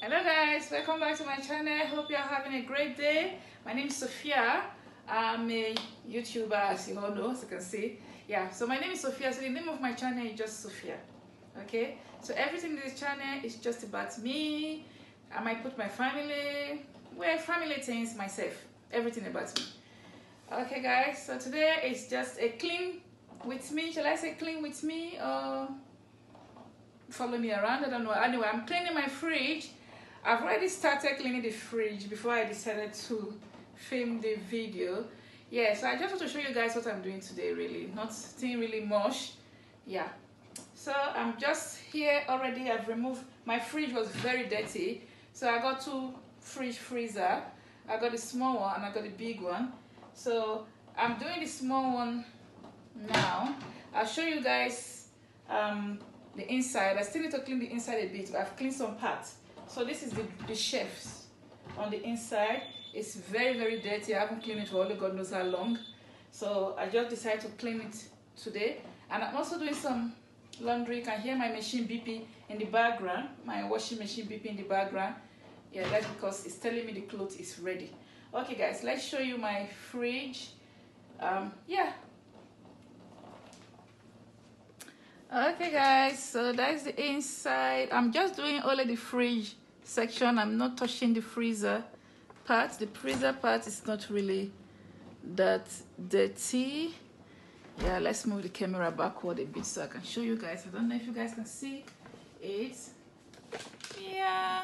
Hello guys, welcome back to my channel. Hope you're having a great day. My name is Sophia. I'm a YouTuber as you all know, as you can see. Yeah, so my name is Sophia. So the name of my channel is just Sophia. Okay, so everything in this channel is just about me. I might put my family, well, family things, myself, everything about me. Okay guys, so today is just a clean with me. Shall I say clean with me or follow me around? I don't know. Anyway, I'm cleaning my fridge I've already started cleaning the fridge before I decided to film the video. Yeah, so I just want to show you guys what I'm doing today really. not Nothing really much. Yeah. So I'm just here already. I've removed, my fridge was very dirty. So I got two fridge freezer. I got the small one and I got the big one. So I'm doing the small one now. I'll show you guys um, the inside. I still need to clean the inside a bit, but I've cleaned some parts. So this is the, the chefs on the inside. It's very, very dirty. I haven't cleaned it for only God knows how long. So I just decided to clean it today. And I'm also doing some laundry. You can hear my machine beeping in the background. My washing machine beeping in the background. Yeah, that's because it's telling me the clothes is ready. Okay, guys, let's show you my fridge. Um, yeah. Okay, guys, so that's the inside. I'm just doing only the fridge section i'm not touching the freezer part. The freezer part is not really that dirty. Yeah let's move the camera backward a bit so i can show you guys. I don't know if you guys can see it. Yeah.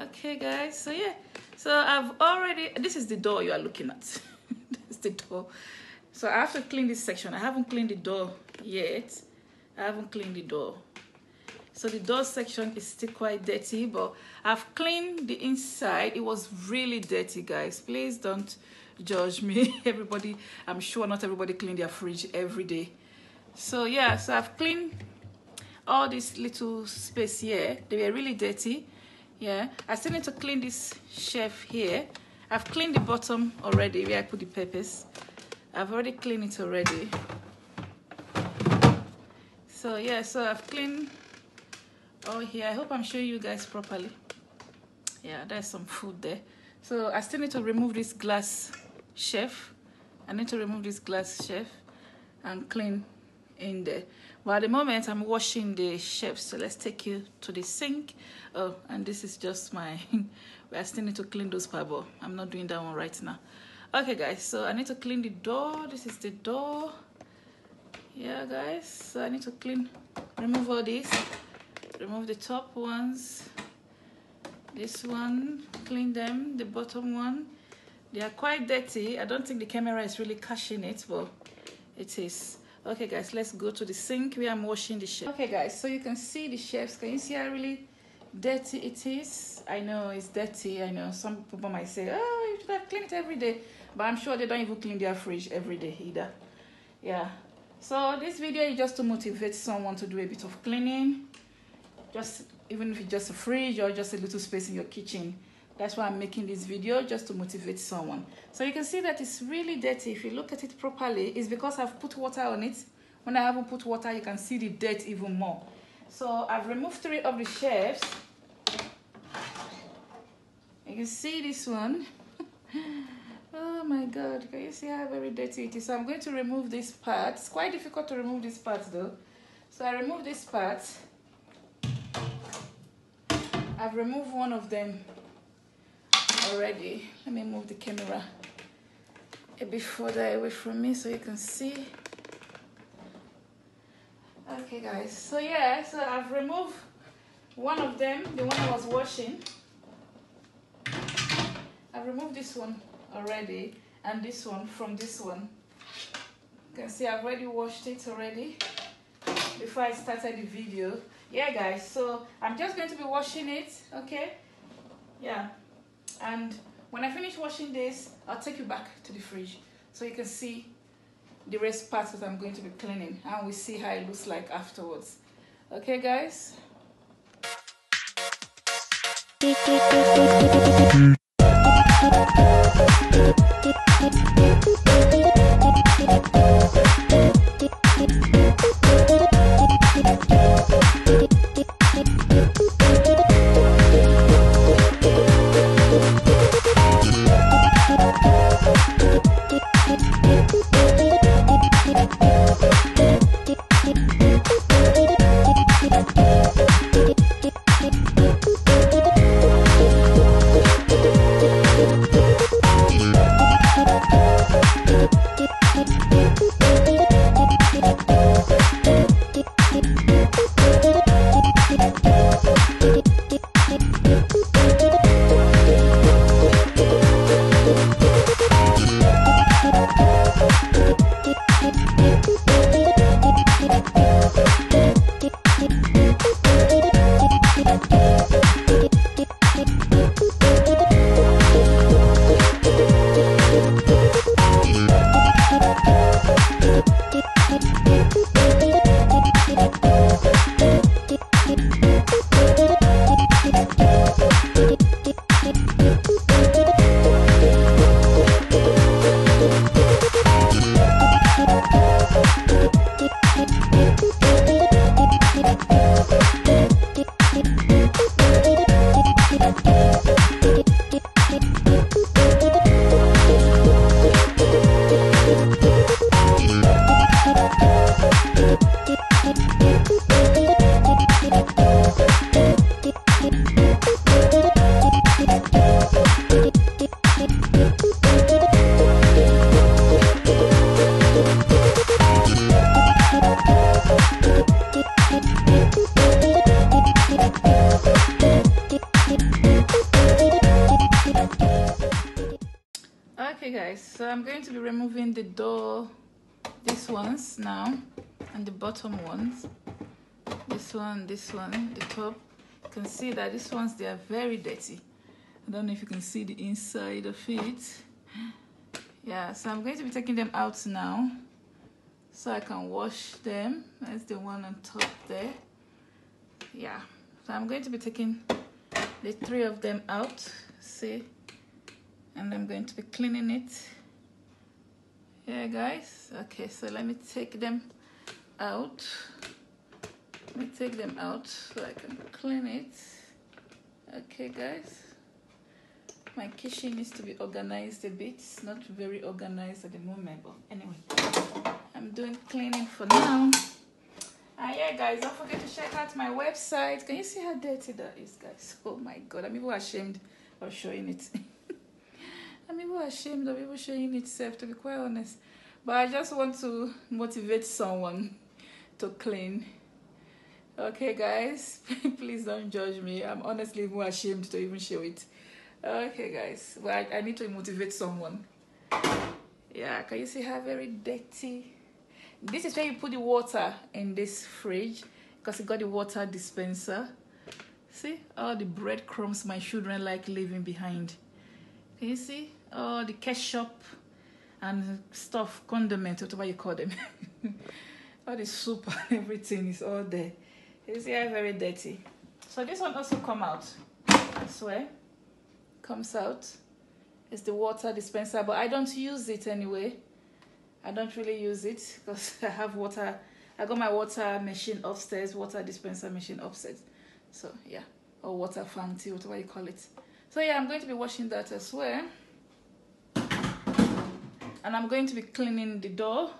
Okay guys so yeah. So i've already this is the door you are looking at. That's the door. So i have to clean this section. I haven't cleaned the door yet. I haven't cleaned the door so the door section is still quite dirty but i've cleaned the inside. It was really dirty guys. Please don't judge me. Everybody i'm sure not everybody clean their fridge every day. So yeah so i've cleaned all this little space here. They were really dirty yeah. I still need to clean this shelf here. I've cleaned the bottom already where i put the peppers. I've already cleaned it already. So yeah so i've cleaned oh here i hope i'm showing you guys properly. Yeah there's some food there. So i still need to remove this glass shelf. I need to remove this glass shelf and clean in there. But at the moment i'm washing the shelf so let's take you to the sink. Oh and this is just my i still need to clean those part i'm not doing that one right now. Okay guys so i need to clean the door. This is the door. Yeah guys so i need to clean remove all this remove the top ones. This one clean them. The bottom one. They are quite dirty. I don't think the camera is really catching it but it is. Okay guys let's go to the sink where i'm washing the shelf. Okay guys so you can see the shelves. Can you see how really dirty it is? I know it's dirty i know. Some people might say oh you should have cleaned it every day. But i'm sure they don't even clean their fridge every day either. Yeah. So this video is just to motivate someone to do a bit of cleaning just even if it's just a fridge or just a little space in your kitchen that's why i'm making this video just to motivate someone. So you can see that it's really dirty. If you look at it properly it's because i've put water on it. When i haven't put water you can see the dirt even more. So i've removed three of the shelves. You can see this one. Oh my god can you see how very dirty it is? So i'm going to remove this part. It's quite difficult to remove this part though. So i remove this part I've removed one of them already. Let me move the camera a bit further away from me so you can see. Okay guys, so yeah, so I've removed one of them, the one I was washing. I've removed this one already and this one from this one. You can see I've already washed it already before I started the video yeah guys so i'm just going to be washing it okay? Yeah. And when i finish washing this i'll take you back to the fridge so you can see the rest parts that i'm going to be cleaning and we see how it looks like afterwards. Okay guys so I'm going to be removing the door, these ones now, and the bottom ones. This one, this one, the top. You can see that these ones, they are very dirty. I don't know if you can see the inside of it. Yeah, so I'm going to be taking them out now so I can wash them. That's the one on top there. Yeah, so I'm going to be taking the three of them out, see? And I'm going to be cleaning it. Yeah, guys. Okay, so let me take them out. Let me take them out so I can clean it. Okay, guys. My kitchen needs to be organized a bit. It's not very organized at the moment, but anyway. I'm doing cleaning for now. Ah, yeah, guys, don't forget to check out my website. Can you see how dirty that is, guys? Oh my god, I'm even ashamed of showing it. I'm even ashamed of even showing itself, to be quite honest. But I just want to motivate someone to clean. Okay, guys, please don't judge me. I'm honestly more ashamed to even show it. Okay, guys, but I, I need to motivate someone. Yeah, can you see how very dirty this is where you put the water in this fridge because it got the water dispenser see all the breadcrumbs my children like leaving behind can you see? All the ketchup and stuff condiment whatever you call them. All the soup and everything is all there. You see how very dirty. So this one also come out. I swear. Comes out. It's the water dispenser but i don't use it anyway. I don't really use it because I have water. I got my water machine upstairs, water dispenser machine upstairs. So yeah, or water fountain, whatever you call it. So yeah, I'm going to be washing that as well. And I'm going to be cleaning the door.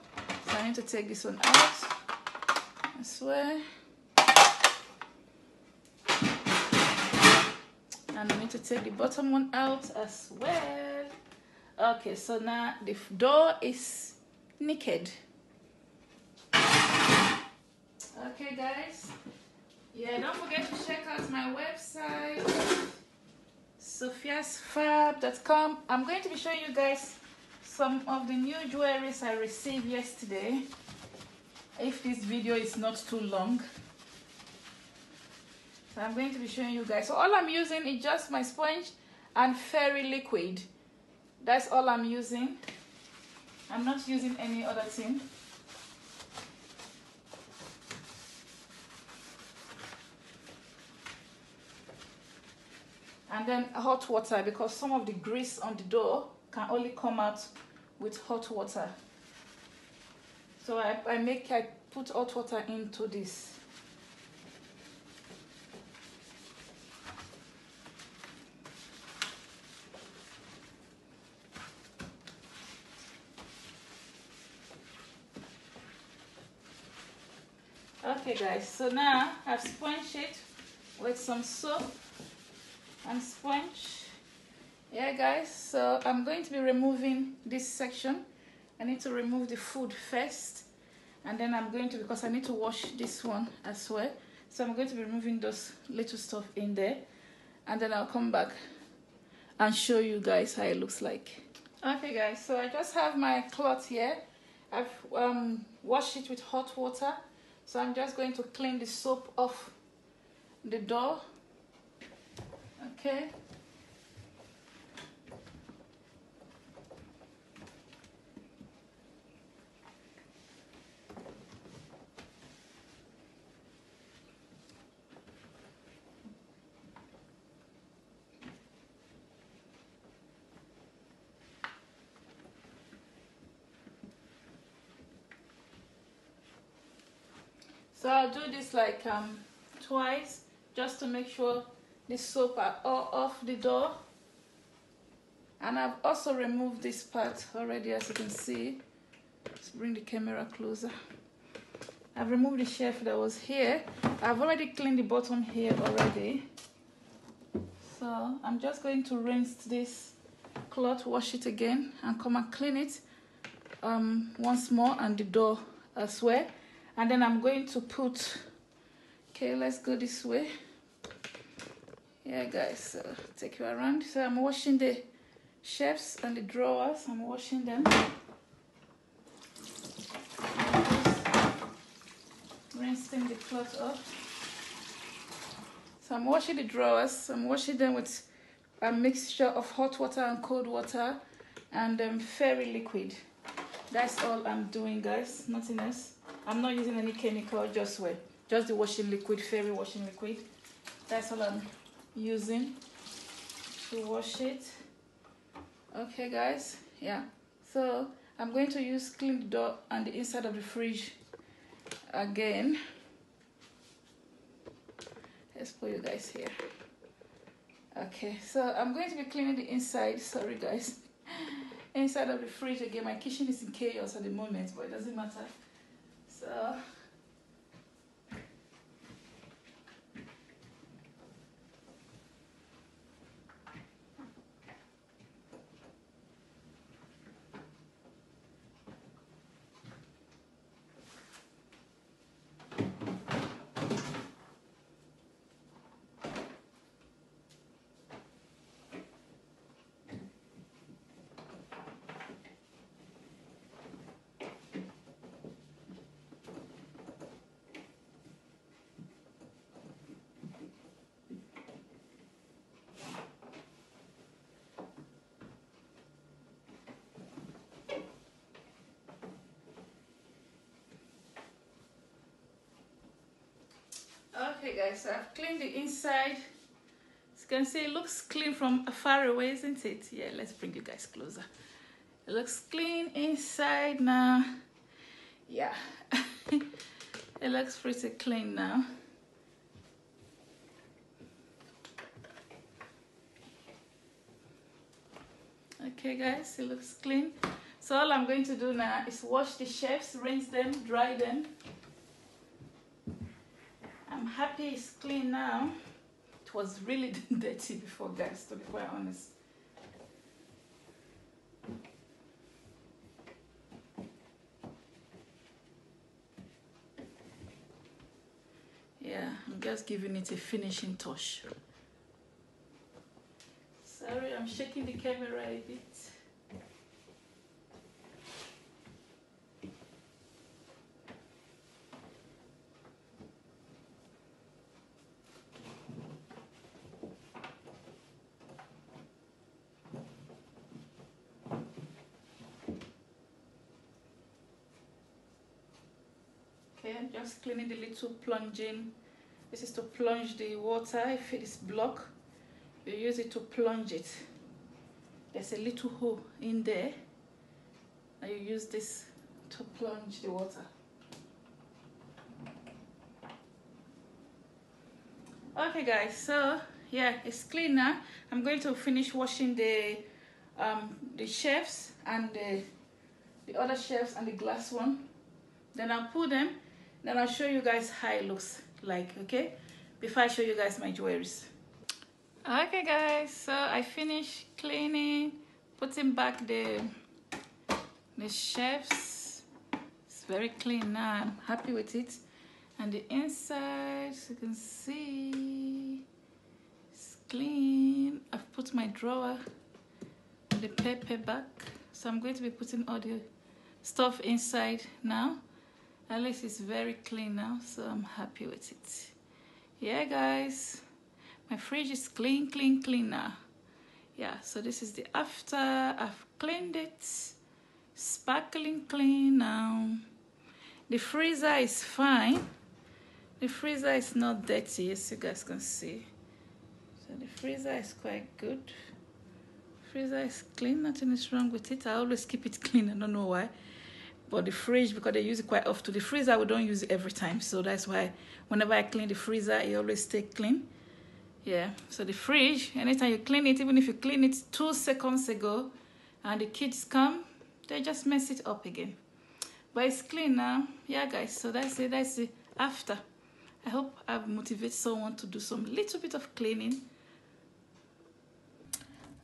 So I need to take this one out as well. And I need to take the bottom one out as well. Okay, so now the door is naked. Okay, guys. Yeah, don't forget to check out sophiasfab.com. I'm going to be showing you guys some of the new jewelries I received yesterday. If this video is not too long. So I'm going to be showing you guys. So all I'm using is just my sponge and fairy liquid. That's all I'm using. I'm not using any other thing. And then hot water because some of the grease on the door can only come out with hot water. So I, I make, I put hot water into this. okay guys so now I've sponged it with some soap and sponge. Yeah guys so I'm going to be removing this section. I need to remove the food first and then I'm going to because I need to wash this one as well. So I'm going to be removing those little stuff in there and then I'll come back and show you guys how it looks like. Okay guys so I just have my cloth here. I've um, washed it with hot water. So I'm just going to clean the soap off the door. Okay. So I'll do this like um, twice just to make sure the soap are all off the door. And I've also removed this part already as you can see. Let's bring the camera closer. I've removed the shelf that was here. I've already cleaned the bottom here already. So I'm just going to rinse this cloth, wash it again and come and clean it um, once more and the door as well and then I'm going to put okay let's go this way yeah guys so take you around so I'm washing the shelves and the drawers. I'm washing them. rinsing the cloth off. So I'm washing the drawers. I'm washing them with a mixture of hot water and cold water and um, fairy liquid. That's all I'm doing, guys. Nothing else. I'm not using any chemical, just wet. Just the washing liquid, fairy washing liquid. That's all I'm using to wash it. Okay, guys. Yeah. So I'm going to use clean the door and the inside of the fridge again let's put you guys here okay so i'm going to be cleaning the inside sorry guys inside of the fridge again my kitchen is in chaos at the moment but it doesn't matter so Okay guys, so I've cleaned the inside. As you can see, it looks clean from far away, isn't it? Yeah, let's bring you guys closer. It looks clean inside now. Yeah, it looks pretty clean now. Okay guys, it looks clean. So all I'm going to do now is wash the shelves, rinse them, dry them. I'm happy it's clean now. It was really dirty before guys, to be quite honest. Yeah, I'm just giving it a finishing touch. Sorry, I'm shaking the camera a bit. okay just cleaning the little plunging this is to plunge the water. If it is blocked you use it to plunge it. There's a little hole in there and you use this to plunge the water. Okay guys so yeah it's clean now i'm going to finish washing the um the shelves and the the other shelves and the glass one. Then i'll put them then I'll show you guys how it looks like, okay? Before I show you guys my jewelries. Okay guys, so I finished cleaning, putting back the, the shelves. It's very clean now, I'm happy with it. And the inside, as you can see, it's clean. I've put my drawer the paper back. So I'm going to be putting all the stuff inside now at least it's very clean now so i'm happy with it. Yeah guys. My fridge is clean clean clean now. Yeah so this is the after. I've cleaned it. Sparkling clean now. The freezer is fine. The freezer is not dirty as you guys can see. So the freezer is quite good. Freezer is clean nothing is wrong with it. I always keep it clean i don't know why but the fridge because they use it quite often. The freezer we don't use it every time. So that's why whenever i clean the freezer it always stay clean. Yeah. So the fridge anytime you clean it even if you clean it two seconds ago and the kids come they just mess it up again. But it's clean now. Yeah guys. So that's it. That's it. After i hope i've motivated someone to do some little bit of cleaning.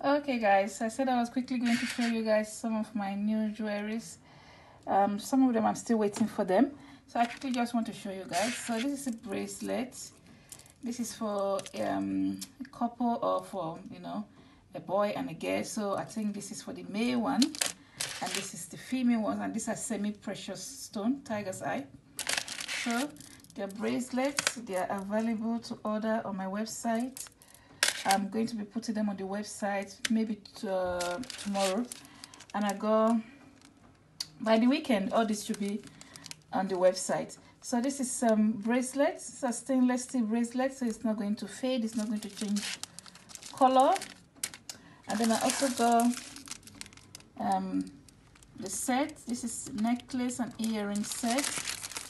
Okay guys. I said i was quickly going to show you guys some of my new jewelries um, some of them i'm still waiting for them. So i quickly just want to show you guys. So this is a bracelet. This is for um, a couple or for you know a boy and a girl. So i think this is for the male one and this is the female one and these are semi-precious stone tiger's eye. So the bracelets. They are available to order on my website. I'm going to be putting them on the website maybe uh, tomorrow. And i go by the weekend all this should be on the website. So this is some bracelets it's a stainless steel bracelet so it's not going to fade it's not going to change color. And then i also got um the set. This is necklace and earring set.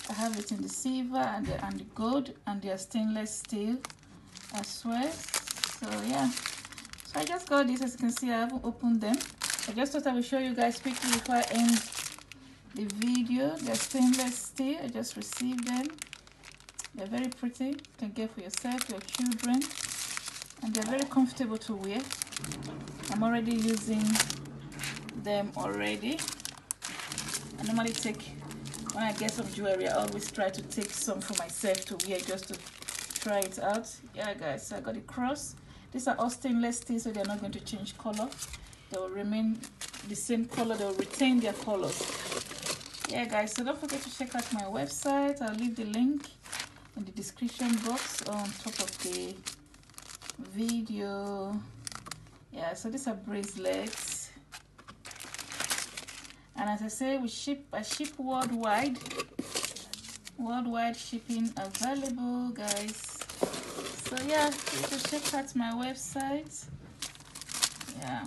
I have it in the silver and the, and the gold and they are stainless steel as well. So yeah. So I just got this as you can see I haven't opened them. I just thought I would show you guys quickly before I end the video they're stainless steel I just received them. They're very pretty you can get for yourself your children and they're very comfortable to wear. I'm already using them already. I normally take when I get some jewelry I always try to take some for myself to wear just to try it out. Yeah guys so I got the cross. These are all stainless steel so they're not going to change color. They will remain the same color they will retain their colors yeah guys so don't forget to check out my website. I'll leave the link in the description box on top of the video. Yeah so these are bracelets. And as I say we ship I ship worldwide. Worldwide shipping available guys. So yeah you check out my website. Yeah.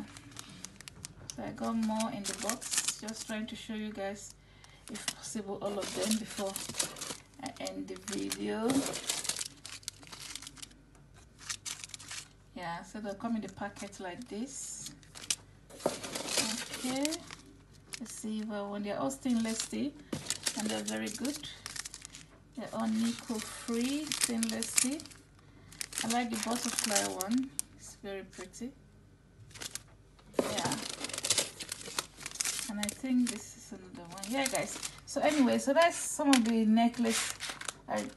So I got more in the box. Just trying to show you guys if possible all of them before I end the video. Yeah so they'll come in the packet like this. Okay. See silver one they're all stainless steel and they're very good. They're all nickel free stainless steel. I like the butterfly one. It's very pretty yeah and i think this is another one. Yeah guys. So anyway so that's some of the necklace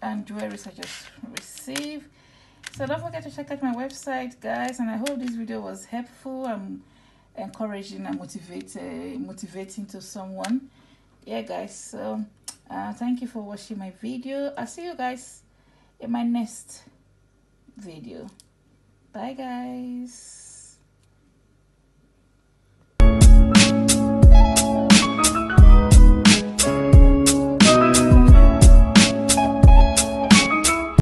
and jewelry i just received. So don't forget to check out my website guys and i hope this video was helpful and encouraging and motivating motivating to someone. Yeah guys so uh, thank you for watching my video. I'll see you guys in my next video. Bye guys